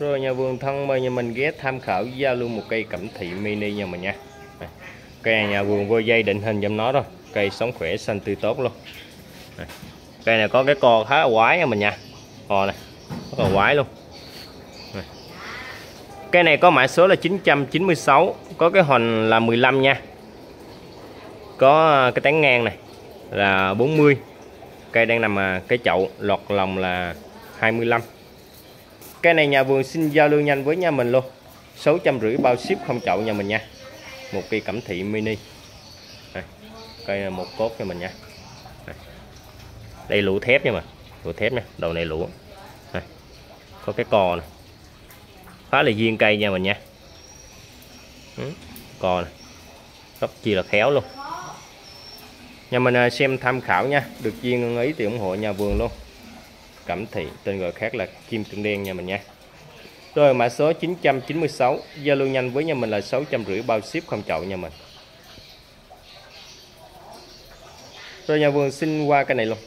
Rồi nhà vườn thân mời nhà mình ghé tham khảo giao lưu một cây cẩm thị mini nhà mình nha. À, cây này nhà vườn vô dây định hình giùm nó rồi. Cây sống khỏe xanh tươi tốt luôn. À, cây này có cái cò khá là quái nha mình nha. Cò này. Rất là quái luôn. À, cây này có mã số là 996, có cái hoành là 15 nha. Có cái tán ngang này là 40. Cây đang nằm cái chậu lọt lòng là 25 Cây này nhà vườn xin giao lưu nhanh với nhà mình luôn. 650 bao ship không chậu nhà mình nha. Một cây cẩm thị mini. Đây. Cây là một cốt cho mình nha. Đây, Đây lũ thép nha mà. Lũ thép nha, đầu này lũ Đây. Có cái cò này Khá là duyên cây nha mình nha. Ừ. Cò này Rất chi là khéo luôn. Nhà mình à, xem tham khảo nha. Được duyên ý thì ủng hộ nhà vườn luôn. Cẩm Thị, tên gọi khác là Kim Tương Đen nha mình nha. Rồi, mã số 996 Zalo nhanh với nhà mình là 650 bao ship không chậu nha mình. Rồi nhà vườn xin qua cái này luôn.